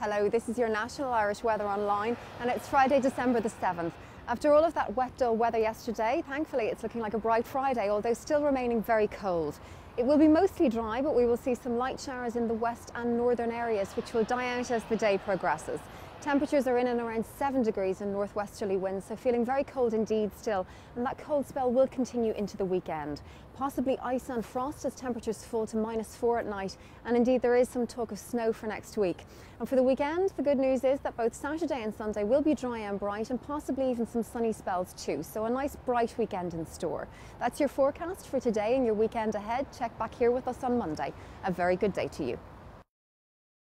Hello, this is your National Irish Weather Online, and it's Friday, December the 7th. After all of that wet, dull weather yesterday, thankfully it's looking like a bright Friday, although still remaining very cold. It will be mostly dry, but we will see some light showers in the west and northern areas, which will die out as the day progresses. Temperatures are in and around 7 degrees and northwesterly winds, so feeling very cold indeed still, and that cold spell will continue into the weekend. Possibly ice and frost as temperatures fall to minus 4 at night, and indeed there is some talk of snow for next week. And for the weekend, the good news is that both Saturday and Sunday will be dry and bright, and possibly even some sunny spells too, so a nice bright weekend in store. That's your forecast for today and your weekend ahead. Check back here with us on Monday. A very good day to you.